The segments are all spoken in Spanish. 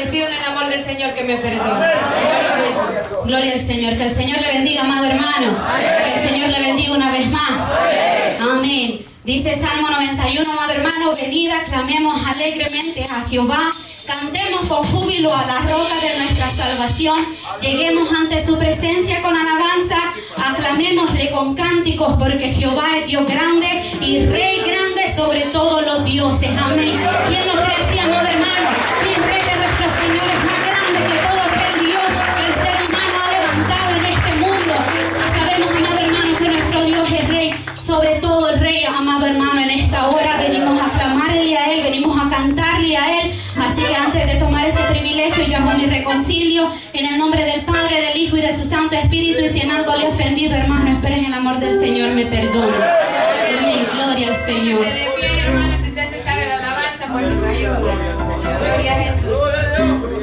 les pido en el amor del Señor que me perdone. Gloria al Señor. Que el Señor le bendiga, amado hermano. Que el Señor le bendiga una vez más. Amén. Dice Salmo 91, amado hermano, venid, aclamemos alegremente a Jehová, cantemos con júbilo a la roca de nuestra salvación, lleguemos ante su presencia con alabanza, aclamémosle con cánticos, porque Jehová es Dios grande y Rey grande sobre todos los dioses. Amén. ¿Quién lo cree, amado hermano? ¿Quién esta hora venimos a clamarle a Él, venimos a cantarle a Él. Así que antes de tomar este privilegio, yo hago mi reconcilio en el nombre del Padre, del Hijo y de su Santo Espíritu. Y si en algo le he ofendido, hermano, esperen el amor del Señor, me perdone. Amén. Gloria al Señor. La alabanza. Gloria a Jesús.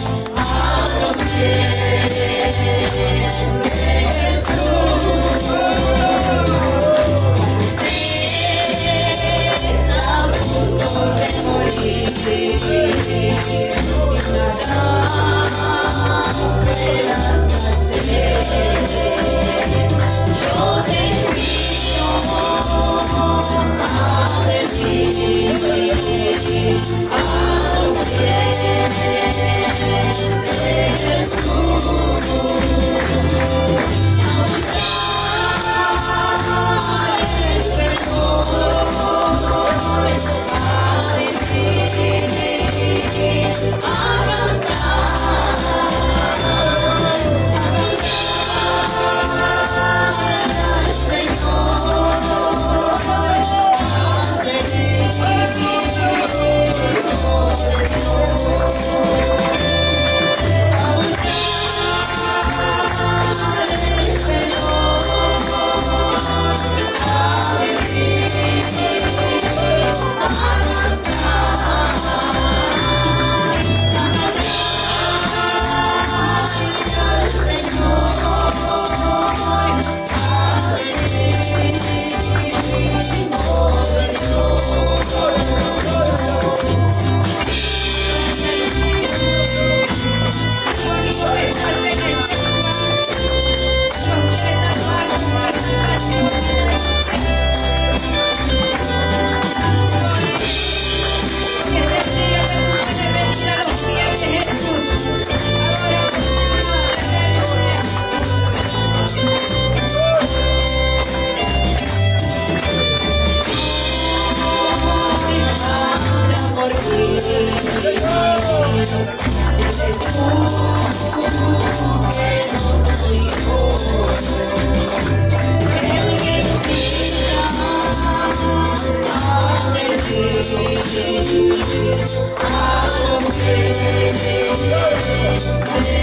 Yes. Yes.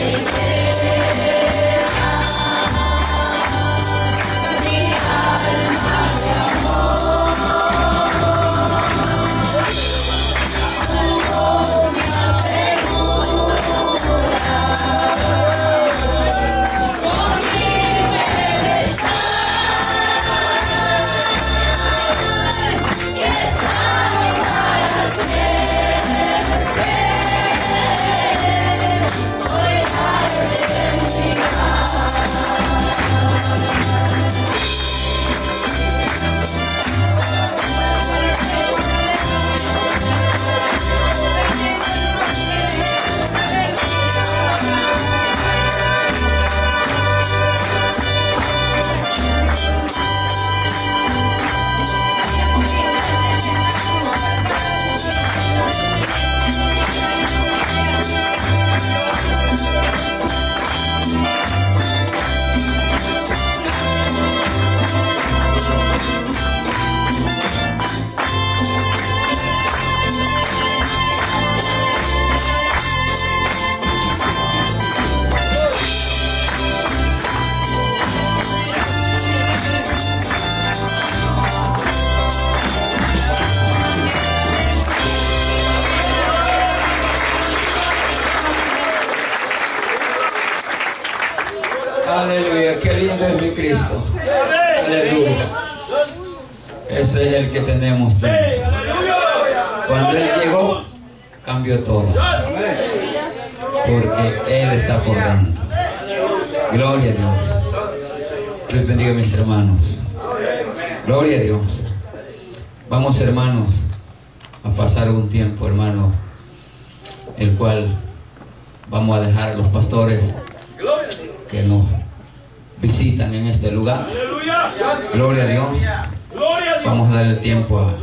Aleluya, qué lindo es mi Cristo. Aleluya. Ese es el que tenemos. Cuando Él llegó, cambió todo. Porque Él está por dentro. Gloria a Dios. Dios bendiga a mis hermanos. Gloria a Dios. Vamos hermanos a pasar un tiempo, hermano, el cual vamos a dejar a los pastores que nos visitan en este lugar. Gloria a Dios. Vamos a dar el tiempo a, a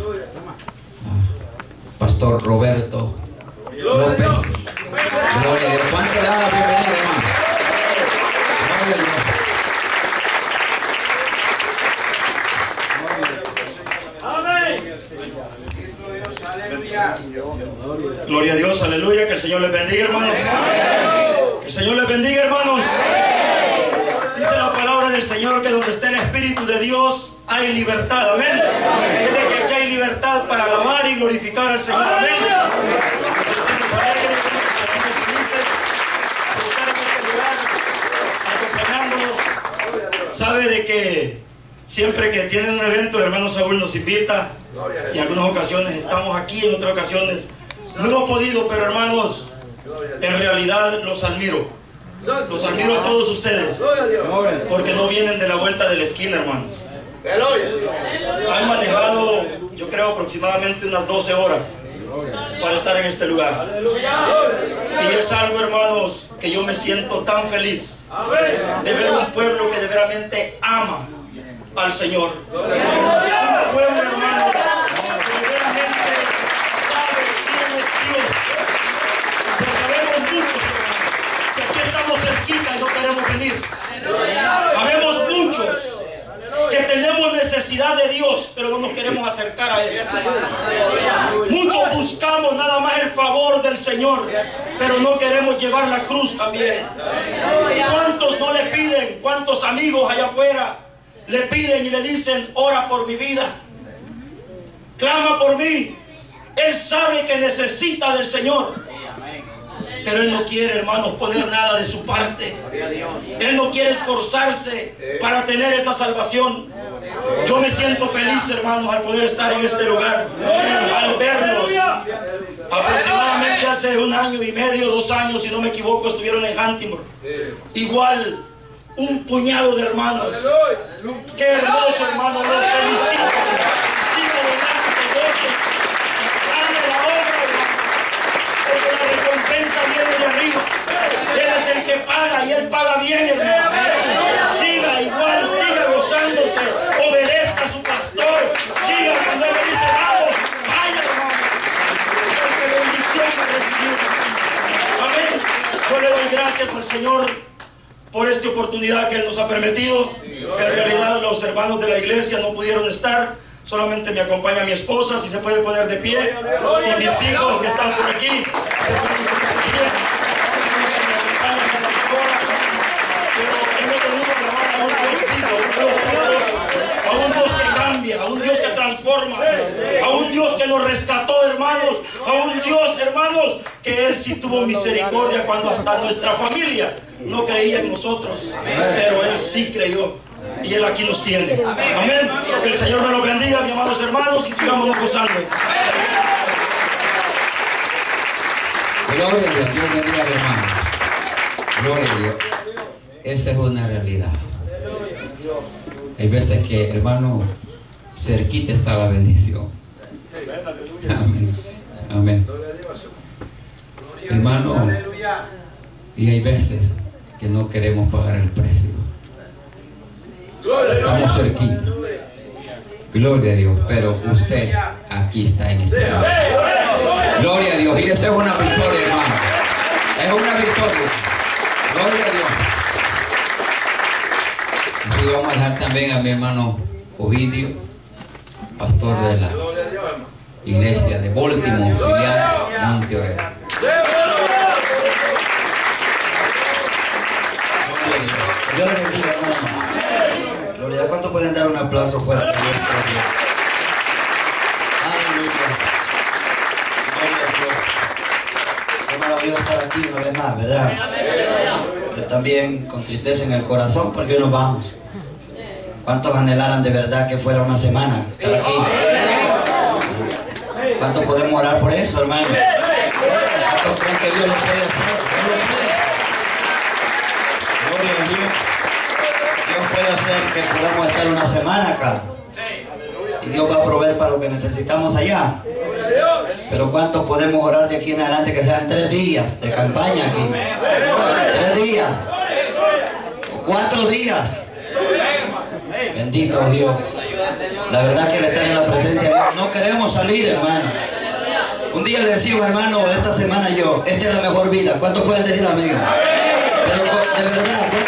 Pastor Roberto López. Gloria a Dios. ¿Cuánto le da la bienvenida, hermano? Gloria a Dios. Gloria a Dios, aleluya. Que el Señor les bendiga, hermanos. Que el Señor les bendiga, hermanos. Del Señor que donde está el Espíritu de Dios hay libertad. Amén. Dice que aquí hay libertad para alabar y glorificar al Señor. Amén. Este. Sabe de que siempre que tienen un evento, el hermano Saúl nos invita. Y en algunas ocasiones estamos aquí, en otras ocasiones no hemos podido, pero hermanos, en realidad los admiro. Los admiro a todos ustedes. Porque no vienen de la vuelta de la esquina, hermanos. Han manejado, yo creo, aproximadamente unas 12 horas para estar en este lugar. Y es algo, hermanos, que yo me siento tan feliz de ver un pueblo que de veramente ama al Señor. Estamos cerquita y no queremos venir. Habemos muchos que tenemos necesidad de Dios, pero no nos queremos acercar a Él. Muchos buscamos nada más el favor del Señor, pero no queremos llevar la cruz también. ¿Cuántos no le piden? ¿Cuántos amigos allá afuera le piden y le dicen, ora por mi vida? Clama por mí. Él sabe que necesita del Señor. Pero Él no quiere, hermanos, poner nada de su parte. Él no quiere esforzarse para tener esa salvación. Yo me siento feliz, hermanos, al poder estar en este lugar, al verlos. Aproximadamente hace un año y medio, dos años, si no me equivoco, estuvieron en Huntington. Igual, un puñado de hermanos. Qué hermoso, hermano, felicito. Sigo adelante, goce. Hagan la obra, hermano, porque la recompensa viene de arriba. Él es el que paga y Él paga bien, hermano. Siga igual, siga gozándose, obedezca a su pastor, siga cuando Él dice, vamos, vaya, hermano. Bendición ha recibido. Amén. Yo le doy gracias al Señor por esta oportunidad que Él nos ha permitido. En realidad los hermanos de la iglesia no pudieron estar. Solamente me acompaña mi esposa, si se puede poner de pie. Y mis hijos que están por aquí. se. A un Dios que nos rescató, hermanos, a un Dios, hermanos, que Él sí tuvo misericordia cuando hasta nuestra familia no creía en nosotros, pero Él sí creyó. Y Él aquí nos tiene. Amén. Que el Señor me lo bendiga, mis amados hermanos, y sigamos gozando. Gloria a Dios, Dios bendiga al hermano. Gloria a Dios. Esa es una realidad. Hay veces que, hermano, cerquita está la bendición. Amén. Amén. Hermano, y hay veces que no queremos pagar el precio. Estamos cerquita. Gloria a Dios, pero usted aquí está en este lugar. Gloria a Dios. Y esa es una victoria, hermano. Es una victoria. Gloria a Dios. Y vamos a dejar también a mi hermano Ovidio, pastor de la iglesia de Baltimore, filial Monte. Dios les bendiga, hermano. Gloria. ¿Cuánto pueden dar un aplauso fuerte? Qué maravilloso estar aquí una vez más, ¿verdad? Pero también con tristeza en el corazón porque hoy nos vamos. ¿Cuántos anhelaran de verdad que fuera una semana estar aquí? ¿Cuántos podemos orar por eso, hermano? ¿Cuántos creen que Dios lo puede hacer? Dios. Gloria a Dios. Dios puede hacer que podamos estar una semana acá. Y Dios va a proveer para lo que necesitamos allá. Pero ¿cuántos podemos orar de aquí en adelante que sean tres días de campaña aquí? Tres días. Cuatro días. Bendito Dios. La verdad que al estar en la presencia de Dios no queremos salir, hermano. Un día le un hermano esta semana yo, esta es la mejor vida. ¿Cuántos pueden decir amén? Pero de verdad, ¿cuántos